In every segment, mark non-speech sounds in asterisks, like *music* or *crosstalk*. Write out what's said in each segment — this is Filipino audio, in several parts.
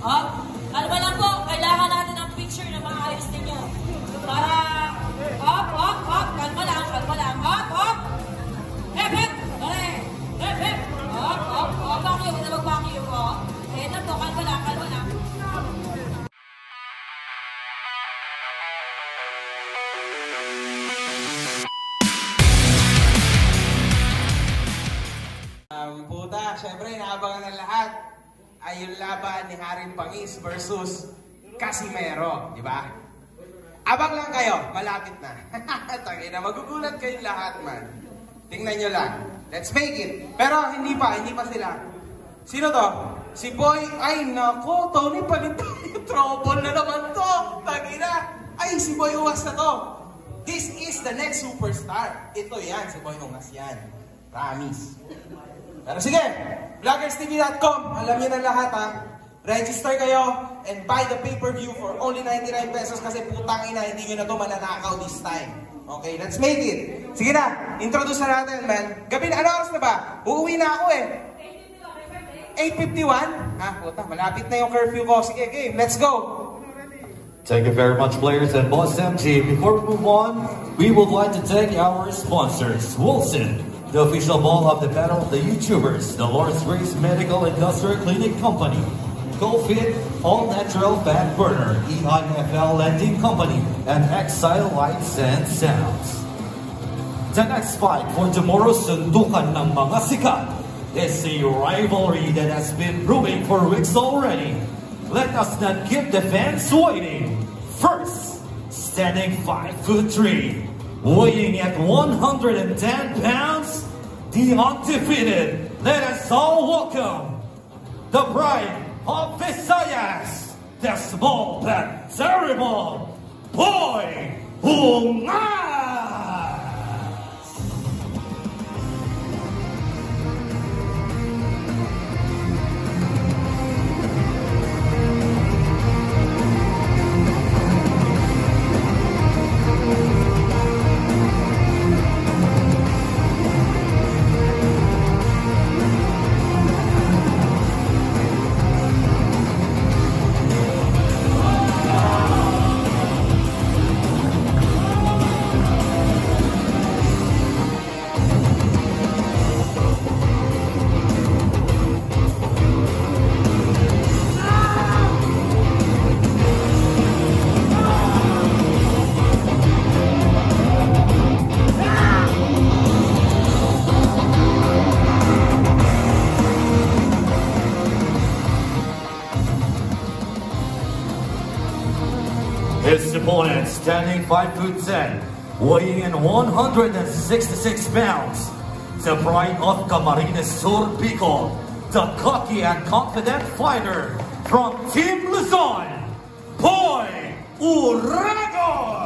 Up. Ano ba lang po, kailangan natin ng picture na maayos ninyo. Para, up, up, up, kalma lang, kalma lang, up, up. Hep, hep, pare, hep, hep. Up, up, up, bakyo, huwag na magbakyo po. Eh, na po, kalma lang, kalma lang. Um, puta, syempre, naabangan ng lahat ay yung laban ni Haring Pangis versus Casimero, di ba? Abang lang kayo, malapit na. *laughs* Tangina, magugulat kayong lahat, man. Tingnan nyo lang. Let's make it. Pero hindi pa, hindi pa sila. Sino to? Si Boy, ay nako, Tony Palintay, *laughs* trouble na naman to. Tangina. Ay, si Boy Uwas na to. This is the next superstar. Ito yan, si Boy Uwas yan. Promise. Pero sige, vloggerstv.com, alam niyo na lahat ha. Register kayo and buy the pay-per-view for only 99 pesos kasi putang ina, hindi nyo na to mananakaw this time. Okay, let's make it. Sige na, introduce na natin, man. Gabi na, ano oras na ba? Uuwi na ako eh. 8.51? Ah, puta, malapit na yung curfew ko. Sige, game, let's go. Thank you very much, players and Boss MG. Before we move on, we would like to thank our sponsors, Wilson, the official ball of the Battle the YouTubers, the Lawrence Grace Medical Industrial Clinic Company, GoFit, All Natural Fat Burner, EIFL Lending Company, and Exile Lights and Sounds. The next fight for tomorrow's sundukan ng mga sikat is a rivalry that has been brewing for weeks already. Let us not keep the fans waiting. First, standing 5 foot 3, weighing at 110 pounds, the undefeated. Let us all welcome the pride of Visayas, the small but terrible boy Ungas. 5 foot 10, weighing in 166 pounds. The pride of Camarines Sur Pico, the cocky and confident fighter from Team Luzon, Boy Uragon!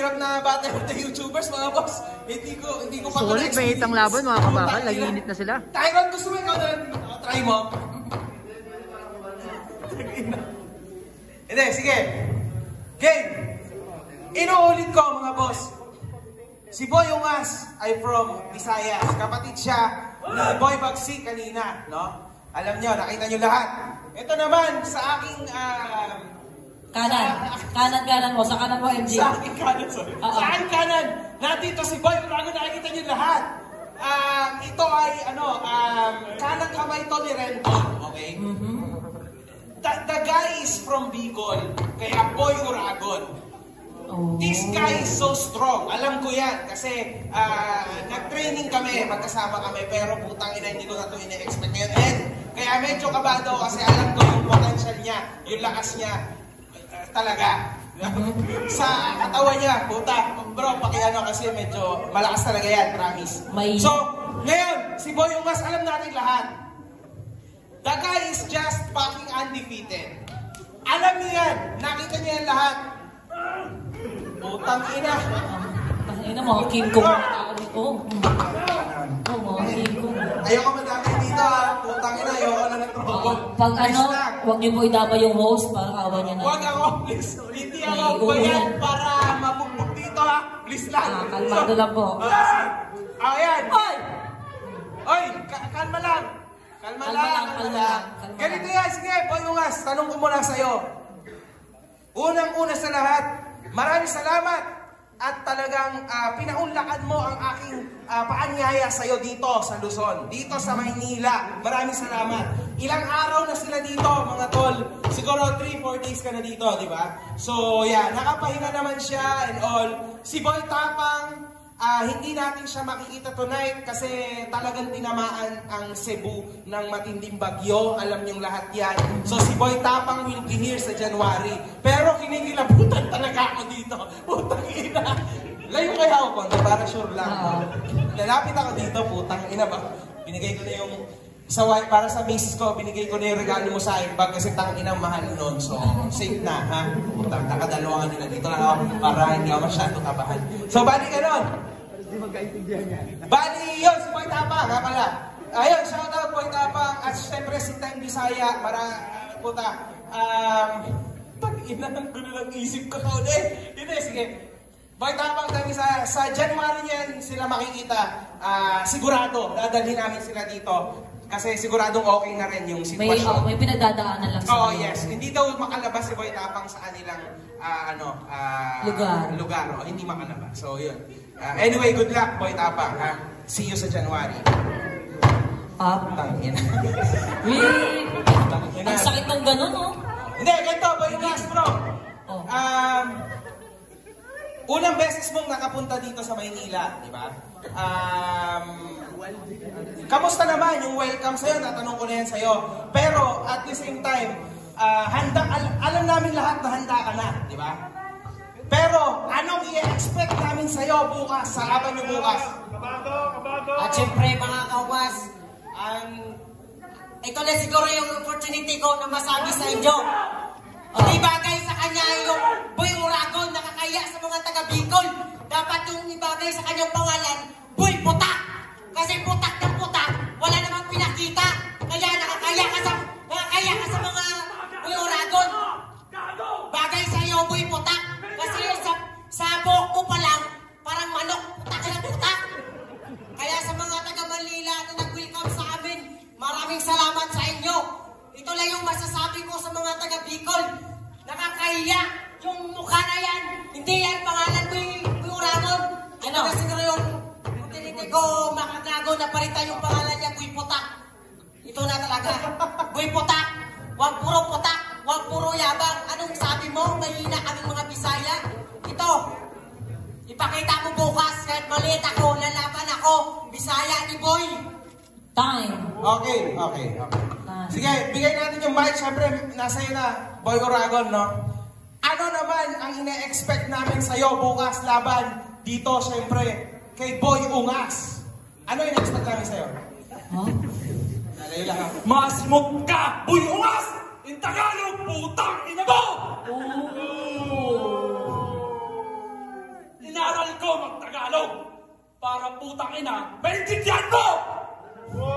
Pinakamahirap na battle of the YouTubers, mga boss. Hindi ko, hindi ko pa Sulit, may itang laban mga kabakal. Nagiinit na sila. Tyron, gusto mo ikaw na, oh, try mo. Hindi, sige. Game. Inuulit ko, mga boss. Si Boy Ungas ay from Visayas. Kapatid siya ni Boy Bagsi kanina, no? Alam nyo, nakita nyo lahat. ito naman sa aking um, Kanan. Kanan, kanan mo. Sa kanan mo, MJ. Sa aking kanan, sorry. Oo. Sa aking kanan, nandito si Boy Urago, nakikita niyo lahat. Um, ito ay, ano, um, kanang kamay to ni Renton, okay? The, the guy is from Bicol, kaya Boy Uragon. Oh. This guy is so strong. Alam ko yan kasi ah, nag-training kami, magkasama kami, pero putang ina, hindi ko na ito ina-expect ngayon. And kaya medyo kabado kasi alam ko yung potential niya, yung lakas niya, talaga. *laughs* Sa katawan niya, puta, bro, pakiano kasi medyo malakas talaga yan, promise. May- So, ngayon, si Boy Umas, alam natin lahat. The guy is just fucking undefeated. Alam niyo yan, nakita niya yan lahat. Putang ina. Ay na, mga na tao dito. Oh, mga Kim Kong. Ayoko madami dito ha. Putang ina, ayoko na ng trobo. Pag ano, huwag niyo po idama yung host para kawa niya na. Huwag ako, please. Hindi ako ba yan para mabugbog dito ha. Please lang. Ah, kalmado lang po. Ah, ayan. Ay! Oy, ka- kalma lang. Kalma, Kalma lang, lang, kalma lang. Ganito yan, sige, Boy Ungas, tanong ko muna sa'yo. Unang-una sa lahat, maraming salamat at talagang ah, pinaunlakan mo ang aking ah, paanyaya sa'yo dito sa Luzon, dito sa Maynila. Maraming salamat. Ilang araw na sila dito, mga tol. Siguro 3-4 days ka na dito, di ba? So, yeah, nakapahinga naman siya and all. Si Boy Tapang, Ah, hindi natin siya makikita tonight kasi talagang tinamaan ang Cebu ng matinding bagyo. Alam niyong lahat yan. So si Boy Tapang will be here sa January. Pero kinikilabutan talaga ako dito. *laughs* Putang ina. Layo kaya ako konti para sure lang. Oo. Lalapit ako dito, putang ina ba? Binigay ko na yung sa wife, para sa misis ko, binigay ko na yung regalo mo sa akin bag kasi tang ina mahal nun. So, safe na, ha? Putang, nakadalawa nila. Dito lang ako para hindi ako masyado kabahan. So, bali ka nun. Bali, yun, si Boy Tapang, nga pala. Ayun, shout out Boy Tapang. At syempre si Time Bisaya, para, puta, um, tag-ina ng gulo ng isip ko to. Eh, hindi, sige. Boy Tapang, Time Bisaya, sa January niyan sila makikita. Ah, sigurado, dadalhin namin sila dito. Kasi siguradong okay na rin yung May, sitwasyon. oh, may pinagdadaanan lang sa Oo, kanila. yes. Hindi daw makalabas si Boy Tapang sa kanilang ah, ano, ah, Lugar. lugar. O, hindi makalabas. So, yun. Ah, anyway, good luck, Boy Tapang. Ha? See you sa January. Wee! Tangin *laughs* Ang sakit ng ganun, oh. Hindi, ganito, Boy Castro. Oh. Um, unang beses mong nakapunta dito sa Maynila, di ba? Um, kamusta naman yung welcome sa'yo? Natanong ko na yan sa'yo. Pero at the same time, ah, handa, al- alam namin lahat na handa ka na, di ba? Pero anong i-expect namin sa'yo bukas, sa laban niyo bukas? At syempre mga kauwas, ang ito na siguro yung opportunity ko na masabi sa inyo. Hindi bagay sa kanya yung Boy Uragon nakakaya sa mga taga Bicol. Dapat yung ibagay sa kanyang pangalan, Boy Putak. Kasi putak ng putak, wala namang pinakita. Kaya nakakaya ka sa, nakakaya ka sa mga Boy Uragon. Bagay sa iyo, Boy Putak. Talaga. Buy Putak. Huwag puro putak. Huwag puro yabang. Anong sabi mo? Mahina kaming mga Bisaya. Ito, Ipakita mo bukas kahit maliit ako, lalaban ako, Bisaya ni Boy. Time. Okay, okay, okay. Sige, bigay natin yung mic. Siyempre, nasa iyo na, Boy Oragon, no? Ano naman ang ine-expect namin sa'yo bukas laban dito, siyempre, kay Boy Ungas? Ano yung expect namin sa'yo? Huh? Ha. Masmok ka, buyungas! In Tagalog, putang ina mo! Inaral ko mag-Tagalog para putang ina, maintindihan mo! Mo!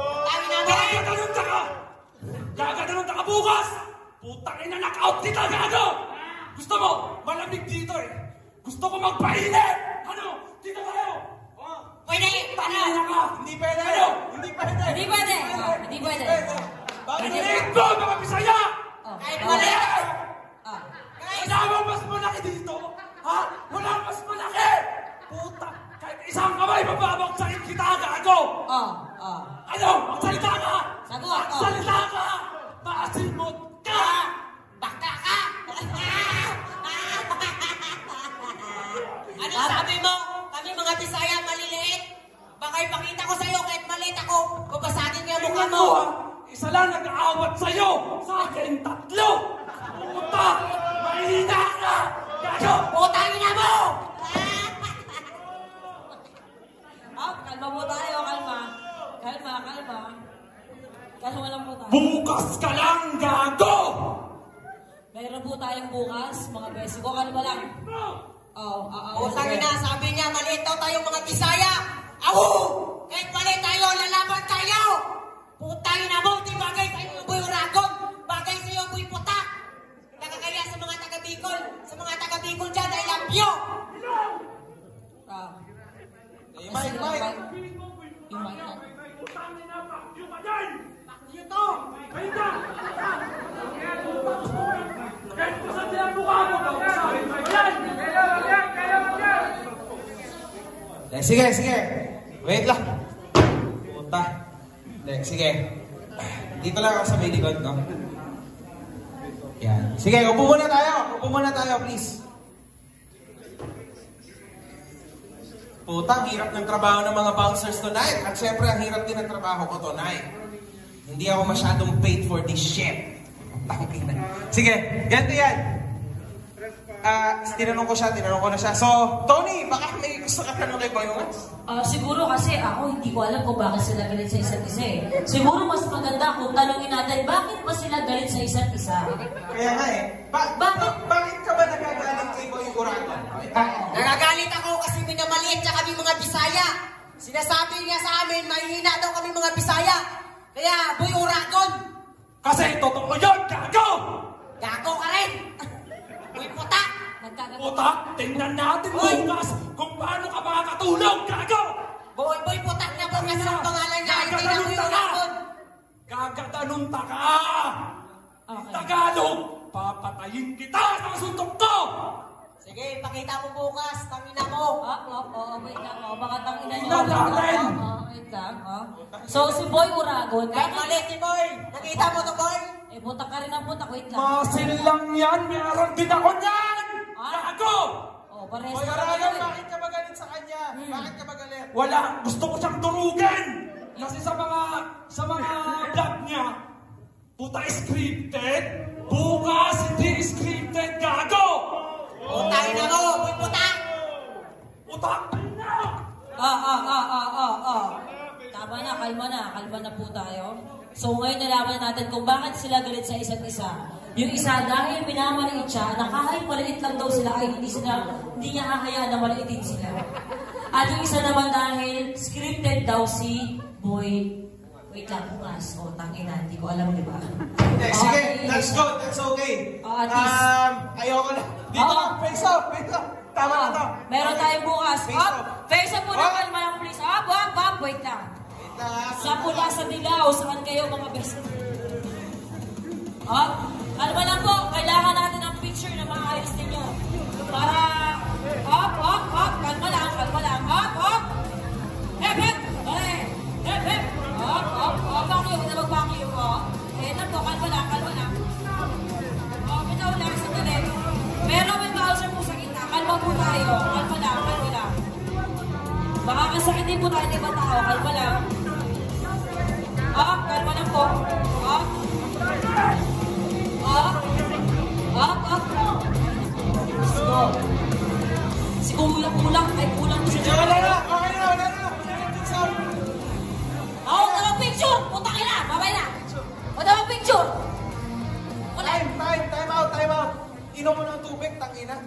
Gaganon ka ka! Gaganon ka ka bukas! Putang ina, knockout kita, gago! Gusto mo, malamig dito eh. Gusto ko magpainit! Ano? Dito tayo! Oh, Pwede! tangina Ano? Hindi pwede! Ano? Hindi pwede! Hindi pwede. Di pwede. Dito, mga Bisaya! Kahit mali! Kasama mas malaki dito! Ha? Wala mas malaki! Puta! Kahit isang kamay, mababagsakin kita agad ako! Oh, oh. Ano? Magsalita ka! Sagot! Oh. Magsalita ka! Apat sa'yo! Sa akin, tatlo! Puta! Mahina ka! Gago! Putang ina mo! Up, *laughs* kalma po tayo, kalma. Kalma, kalma. Kalma lang po tayo. Bukas ka lang, gago! Meron po tayong bukas, mga beso ko. Kalma lang. Oo, oo, oo. Putang ina, sabi niya, maliit daw tayong mga Bisaya. Ako! Sige, sige. Wait lang. Puta. Eh, sige. Dito lang ako sa may likod, no? Yan. Sige, upo muna tayo. Upo muna tayo, please. Puta, hirap ng trabaho ng mga bouncers tonight. At syempre, ang hirap din ng trabaho ko tonight. Hindi ako masyadong paid for this shit. Sige, ganito yan. Ah, tinanong ko siya, tinanong ko na siya. So, Tony, baka may gusto ka tanong kay Boy Wans? Ah, siguro kasi ako hindi ko alam kung bakit sila galit sa isa't isa eh. Siguro mas maganda kung tanongin natin bakit ba sila galit sa isa't isa. Kaya nga eh. Ba- Bakit? ba- bakit ka ba nagagalit kay Boy Uragon? Nagagalit ako kasi minamaliit niya kami mga Bisaya. Sinasabi niya sa amin, mahihina daw kami mga Bisaya. Kaya, boy Uragon, Kasi totoo yun, So, si Boy Uragon, bakit? maliit ni Boy, nakita mo to Boy? Eh, buta ka rin ang buta. Wait lang. Masil lang yan, meron din ako niyan! Ah. Gago! Oh, pares Boy ka Uragon, bakit ka ba galit sa kanya? Bakit ka ba galit? Wala, gusto ko siyang durugin! Kasi sa mga, sa mga vlog niya, puta scripted, bukas hindi scripted, gago! Putang ina mo, boy Putak! Puta! Ah, ah, ah, ah, ah, ah. Tama na, kalma na. Kalma na po tayo. So ngayon nalaman natin kung bakit sila galit sa isa't isa. Yung isa dahil minamaliit siya, na kahit maliit lang daw sila ay hindi sila, hindi niya hahayaan na maliitin sila. At yung isa naman dahil scripted daw si Boy Wait lang, bukas. O, tangina, hindi ko alam, di ba? Okay, Oh, sige, at that's good, that's okay. Oh, at least. Um, ayoko na. Dito na, face off, face off. Tama na to. Meron tayong bukas. Face Up! Face up po na Up. kalma lang, please. Up, up, up. Wait lang. Ah. Sa pula, sa dilaw, saan kayo mga best? Up! Kalma lang po. Kailangan natin ang picture na maayos ninyo. Para... Up, up, up. Kalma lang, kalma lang. Up, up! Hep, hep! Okay. Hep, hep! Up, up, up. Vacuum, huwag na mag-vacuum. Oh. Eh, na po. Kalma lang, kalma lang. Oh, bitaw lang, sandali. Meron may bouncer po sa kita. Kalma po tayo. Kalma lang, kalma lang. Baka masakit din po tayo ng ibang tao. Kalma lang. Up, kalma lang po. Up. Up. Up, up. Let's go. Si kulang-kulang, ay kulang si Okay na, na, okay na, wala na. Wala picture! Punta ka na! Na! Wala bang picture! Wala! Time, time out, time out. Inom mo ng tubig, tangina.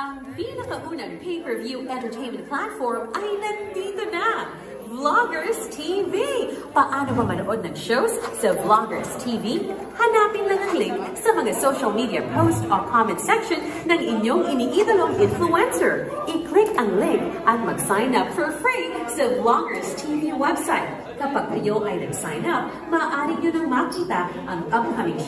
Ang pinakaunang pay-per-view entertainment platform ay nandito na! Vloggers TV! Paano ba manood ng shows sa Vloggers TV? Hanapin lang ang link sa mga social media post o comment section ng inyong iniidolong influencer. I-click ang link at mag-sign up for free sa Vloggers TV website. Kapag kayo ay nag-sign up, maaari nyo nang makita ang upcoming